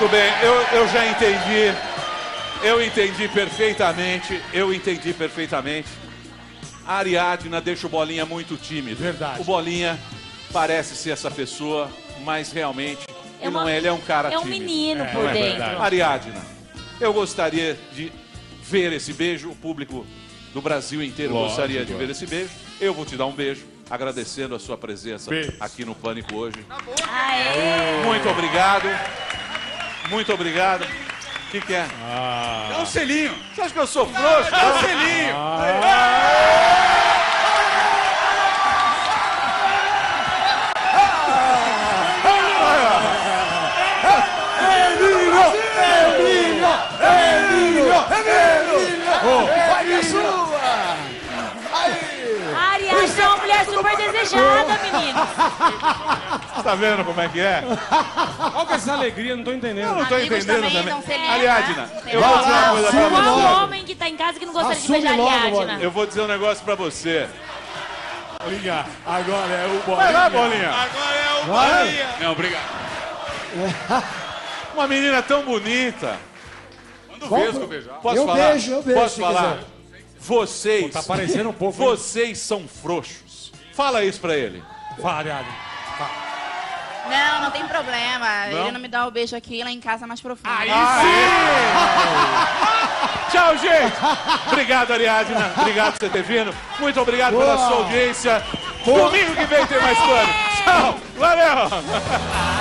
Muito bem, eu, eu já entendi. Eu entendi perfeitamente. Eu entendi perfeitamente. A Ariadna deixa o Bolinha muito tímido. Verdade. O Bolinha parece ser essa pessoa, mas realmente É ele uma- não é. Ele é um cara É um tímido. menino É, por é dentro. Ariadna, eu gostaria de ver esse beijo. O público do Brasil inteiro Lógico. gostaria de ver esse beijo. Eu vou te dar um beijo, agradecendo a sua presença Beijo. aqui no Pânico hoje. Aê! Muito obrigado. Muito obrigado. O que, que é? Dá um selinho. Você acha que eu sou frouxo? Dá um selinho. A Ariadne é mulher super desejada, menino. Você tá vendo como é que é? Qual que é essa alegria? Não tô entendendo. Eu não tô Amigos entendendo também também. selinho, Ariadna, eu vou dizer uma coisa pra Qual você. homem que tá em casa que não gostaria Assume de beijar logo, Ariadna? Bolinha. Eu vou dizer um negócio pra você. Liga. Agora é o Vai lá, bolinha. Bolinha. Agora é o Vai. Bolinha. Não, obrigado. Uma menina tão bonita. Qual foi? que eu beijar. Posso Eu falar? beijo, eu beijo, Posso falar? quiser. Vocês. Tá parecendo um pouco. hein? Vocês são frouxos. Fala isso pra ele. Fala, Ariadne. Não, não tem problema. Não? Ele não me dá o beijo aqui, lá em casa é mais profundo. Tchau, gente. Obrigado, Ariadna. Obrigado por você ter vindo. Muito obrigado pela sua audiência. Domingo que vem tem mais plano. Tchau. Valeu.